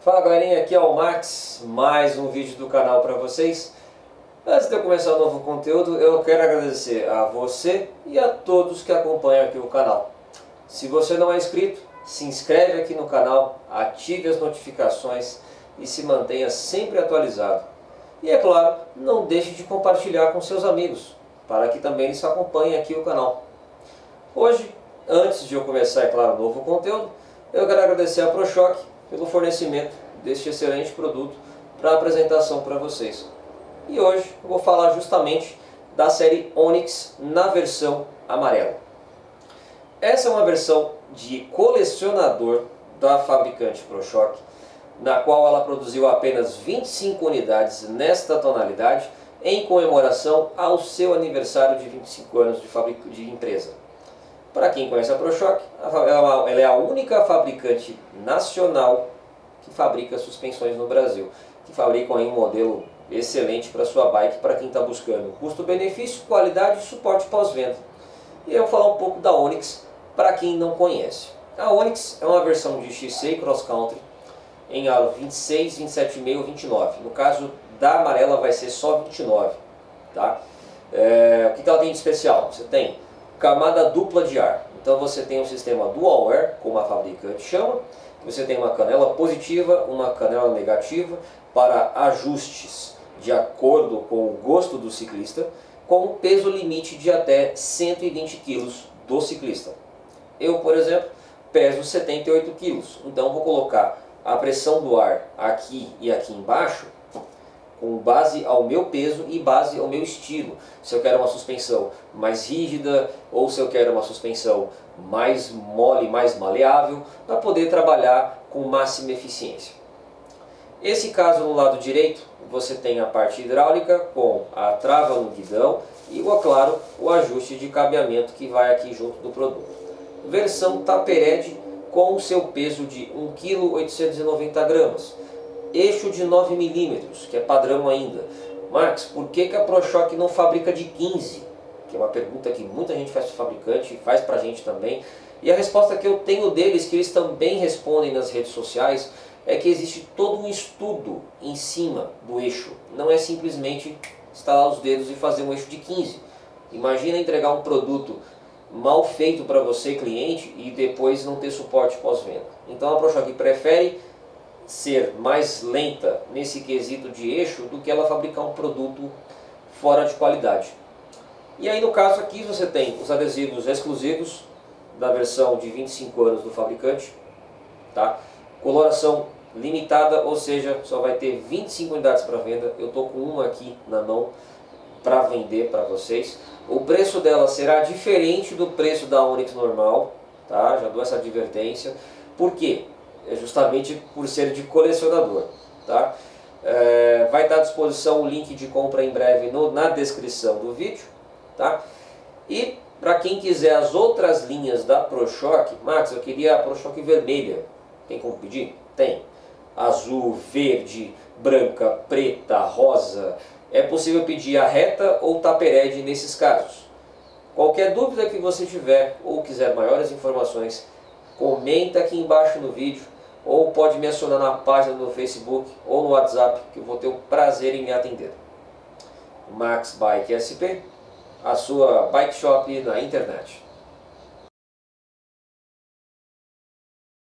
Fala galerinha, aqui é o Max, mais um vídeo do canal para vocês. Antes de eu começar o novo conteúdo, eu quero agradecer a você e a todos que acompanham aqui o canal. Se você não é inscrito, se inscreve aqui no canal, ative as notificações e se mantenha sempre atualizado. E é claro, não deixe de compartilhar com seus amigos, para que também eles acompanhem aqui o canal. Hoje, antes de eu começar, é claro, o novo conteúdo, eu quero agradecer a ProShock pelo fornecimento deste excelente produto para apresentação para vocês. E hoje eu vou falar justamente da série Onix na versão amarela. Essa é uma versão de colecionador da fabricante ProShock, na qual ela produziu apenas 25 unidades nesta tonalidade em comemoração ao seu aniversário de 25 anos de, de empresa. Para quem conhece a ProShock, ela é a única fabricante nacional que fabrica suspensões no Brasil, que fabricam um modelo excelente para sua bike para quem está buscando custo-benefício, qualidade e suporte pós-venda. E eu vou falar um pouco da Onix para quem não conhece. A Onix é uma versão de XC Cross Country em aro 26, 27,5 29. No caso da amarela vai ser só 29. Tá? É, o que ela tem de especial? Você tem camada dupla de ar. Então você tem um sistema dual air, como a fabricante chama, você tem uma canela positiva, uma canela negativa para ajustes de acordo com o gosto do ciclista, com um peso limite de até 120 kg do ciclista. Eu, por exemplo, peso 78 kg, então vou colocar a pressão do ar aqui e aqui embaixo com base ao meu peso e base ao meu estilo. Se eu quero uma suspensão mais rígida ou se eu quero uma suspensão mais mole, mais maleável, para poder trabalhar com máxima eficiência. Esse caso no lado direito, você tem a parte hidráulica com a trava no guidão e, claro, o ajuste de cabeamento que vai aqui junto do produto. Versão Tapered com o seu peso de 1,890 kg eixo de 9 milímetros, que é padrão ainda. Max, por que, que a ProShock não fabrica de 15? Que é uma pergunta que muita gente faz para o fabricante e faz para a gente também. E a resposta que eu tenho deles, que eles também respondem nas redes sociais, é que existe todo um estudo em cima do eixo. Não é simplesmente instalar os dedos e fazer um eixo de 15. Imagina entregar um produto mal feito para você, cliente, e depois não ter suporte pós-venda. Então a ProShock prefere ser mais lenta nesse quesito de eixo do que ela fabricar um produto fora de qualidade. E aí no caso aqui você tem os adesivos exclusivos da versão de 25 anos do fabricante, tá? coloração limitada, ou seja, só vai ter 25 unidades para venda, eu estou com uma aqui na mão para vender para vocês. O preço dela será diferente do preço da Onix normal, tá? já dou essa advertência. Por quê? É justamente por ser de colecionador. Tá? É, vai estar à disposição o link de compra em breve no, na descrição do vídeo. Tá? E para quem quiser as outras linhas da ProShock, Max, eu queria a ProShock vermelha. Tem como pedir? Tem. Azul, verde, branca, preta, rosa. É possível pedir a reta ou tapered nesses casos. Qualquer dúvida que você tiver ou quiser maiores informações, comenta aqui embaixo no vídeo ou pode me acionar na página do Facebook ou no WhatsApp, que eu vou ter o prazer em atender. Max Bike SP, a sua bike shop na internet.